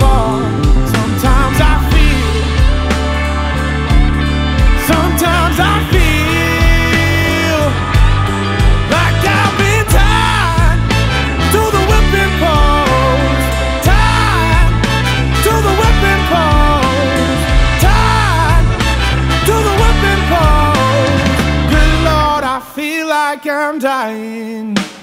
bar. Sometimes I feel, sometimes I feel like I've been tied to the whipping post, tied to the whipping post, tied to the whipping post. Good Lord, I feel like I'm dying.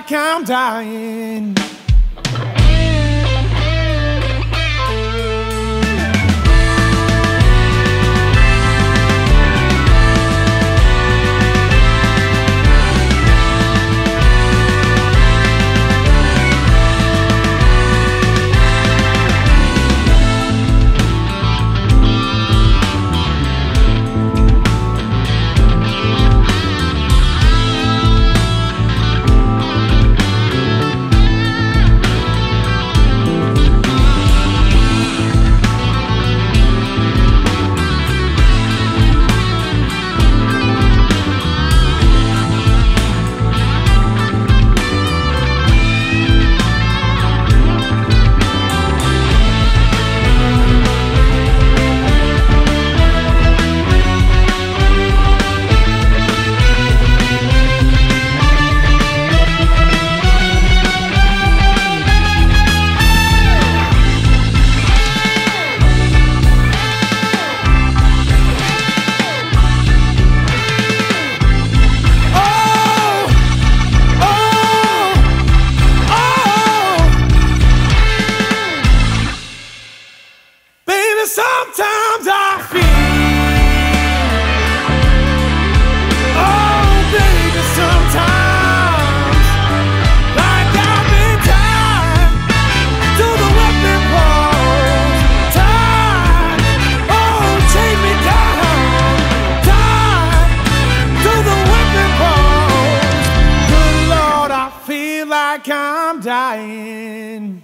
Like I'm dying. dying.